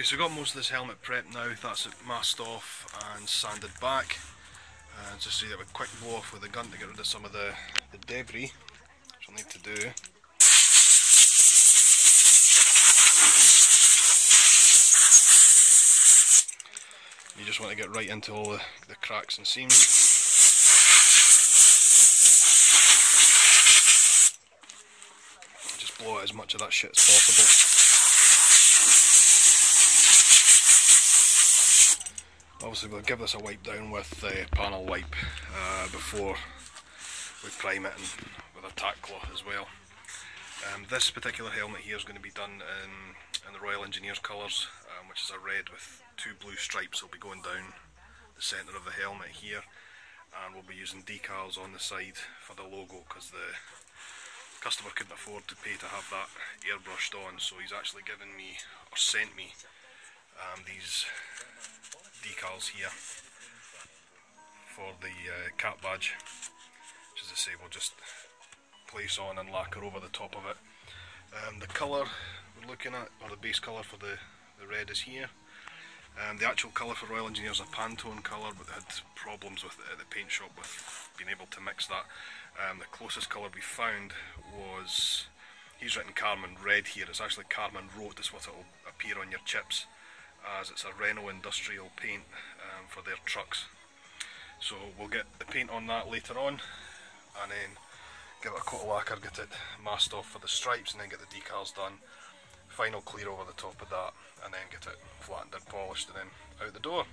Okay, so we got most of this helmet prepped now, that's it masked off and sanded back. And just so that we quick blow off with the gun to get rid of some of the, the debris, which I'll need to do. You just want to get right into all the, the cracks and seams. Just blow out as much of that shit as possible. Obviously we'll give this a wipe down with the panel wipe uh, before we prime it and with a tack cloth as well. Um, this particular helmet here is going to be done in, in the Royal Engineers colours, um, which is a red with two blue stripes. They'll be going down the centre of the helmet here, and we'll be using decals on the side for the logo because the customer couldn't afford to pay to have that airbrushed on, so he's actually given me or sent me um, these decals here for the uh, cap badge which as I say we'll just place on and lacquer over the top of it. Um, the colour we're looking at, or the base colour for the, the red is here. Um, the actual colour for Royal Engineers is a Pantone colour but they had problems with at the paint shop with being able to mix that. Um, the closest colour we found was, he's written Carmen red here, it's actually Carmen Rot, that's what it will appear on your chips as it's a Renault industrial paint um, for their trucks. So we'll get the paint on that later on and then give it a coat of lacquer, get it masked off for the stripes and then get the decals done. Final clear over the top of that and then get it flattened and polished and then out the door.